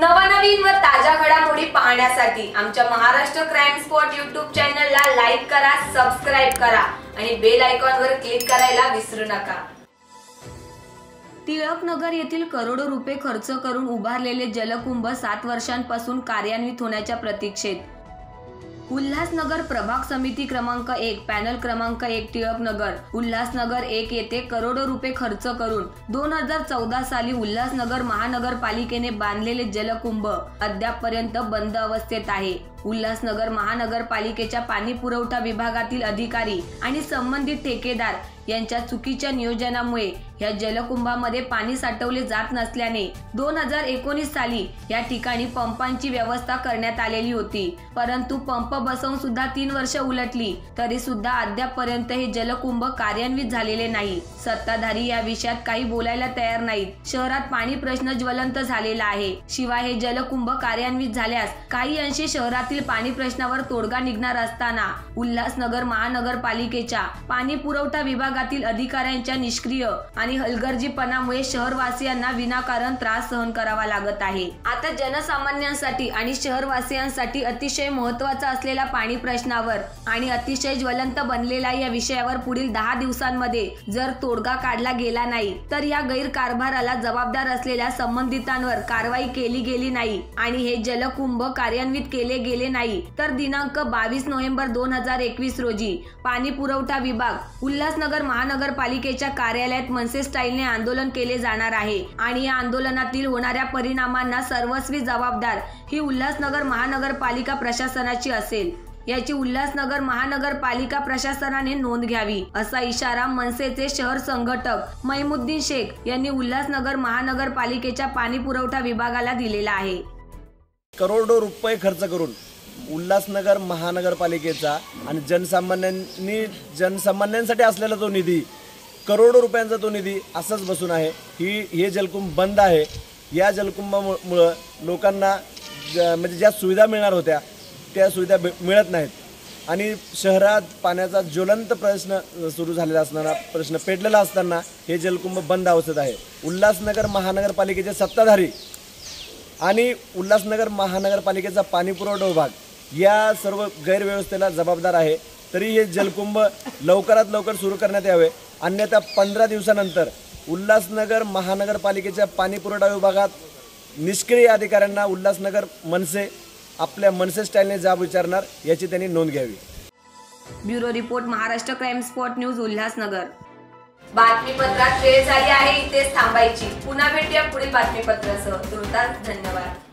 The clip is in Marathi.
नवनवीन व ताज्या घडामोडी पाहण्यासाठी आमच्या महाराष्ट्र क्राईम स्पॉट युट्यूब चॅनलला लाईक करा सबस्क्राईब करा आणि बेल आयकॉनवर क्लिक करायला विसरू नका. टिळकनगर येथील करोडो रुपये खर्च करून उभारलेले जलकुंभ सात वर्षांपासून कार्यान्वित होण्याच्या प्रतीक्षेत. उल्हासनगर प्रभाग समिती क्रमांक एक पॅनल क्रमांक एक टिळकनगर. उल्हासनगर एक येथे करोडो रुपये खर्च करून दोन हजार चौदा साली उल्हासनगर महानगरपालिकेने बांधलेले जलकुंभ अद्यापपर्यंत बंद अवस्थेत आहे. उल्हासनगर महानगरपालिकेच्या पाणी पुरवठा विभागातील अधिकारी आणि संबंधित ठेकेदार यांच्या चुकीच्या नियोजनामुळे या जलकुंभामध्ये पाणी साठवले जात नसल्याने दोन हजार एकोणीस साली या ठिकाणी पंपांची व्यवस्था करण्यात आलेली होती. परंतु पंप बसवून सुद्धा तीन वर्ष उलटली तरी सुद्धा अद्यापपर्यंत हे जलकुंभ कार्यान्वित झालेले नाही. सत्ताधारी या विषयात काही बोलायला तयार नाहीत. शहरात पाणी प्रश्न ज्वलंत झालेला आहे. शिवाय हे जलकुंभ कार्यान्वित झाल्यास काही अंशी शहरात शहरातील पाणी प्रश्नावर तोडगा निघणार असताना उल्हासनगर महानगरपालिकेच्या पाणी पुरवठा विभागातील अधिकाऱ्यांच्या निष्क्रिय आणि हलगर्जीपणामुळे शहरवासियांना विनाकारण त्रास सहन करावा लागत आहे. आता जनसामान्यांसाठी आणि शहरवासियांसाठी अतिशय महत्त्वाचा असलेला पाणी प्रश्नावर आणि अतिशय ज्वलंत बनलेला या विषयावर पुढील दहा दिवसांमध्ये जर तोडगा काढला गेला नाही तर या गैरकारभाराला जबाबदार असलेल्या संबंधितांवर कारवाई केली गेली नाही आणि हे जलकुंभ कार्यान्वित केले गेले नाही. तर दिनांक बावीस नोव्हेंबर दोन हजार एकवीस रोजी पाणी पुरवठा विभाग उल्हासनगर महानगरपालिकेच्या कार्यालयात मनसे स्टाईलने आंदोलन केले जाणार आहे आणि या आंदोलनातील होणाऱ्या परिणामांना सर्वस्वी जबाबदार ही उल्हासनगर महानगरपालिका प्रशासनाची असेल. याची उल्हासनगर महानगरपालिका प्रशासनाने नोंद घ्यावी असा इशारा मनसेचे शहर संघटक मैमुद्दीन शेख यांनी उल्हासनगर महानगरपालिकेच्या पाणी पुरवठा विभागाला दिलेला आहे. करोडो रुपये खर्च करून उल्हासनगर महानगरपालिकेचा आणि जनसामान्यांनी जनसामान्यांसाठी असलेला तो निधी करोडो रुपयांचा तो निधी असंच बसून आहे. ही हे जलकुंभ बंद आहे. या जलकुंभामुळं लोकांना म्हणजे ज्या सुविधा मिळणार होत्या त्या सुविधा मिळत नाहीत. आणि शहरात पाण्याचा ज्वलंत प्रश्न सुरू झालेला असताना प्रश्न पेटलेला असताना हे जलकुंभ बंद अवस्थेत आहे. उल्हासनगर महानगरपालिकेचे सत्ताधारी आणि उल्हासनगर महानगरपालिकेचा पाणीपुरवठा विभाग या सर्व गैरव्यवस्थेला जबाबदार आहे. तरी हे जलकुंभ लवकरात लवकर सुरू करण्यात यावे. अन्यथा पंधरा दिवसानंतर उल्हासनगर महानगरपालिकेच्या पाणीपुरवठा विभागात निष्क्रिय अधिकाऱ्यांना उल्हासनगर मनसे आपल्या मनसे स्टाईलने जाब विचारणार याची त्यांनी नोंद घ्यावी. Bureau report Maharashtra crime spot news Ulhasnagar. बातमीपत्रात वेळ झाली आहे इथेच थांबायची. पुन्हा भेटूया पुढील बातमीपत्रासह. तुर्तास धन्यवाद.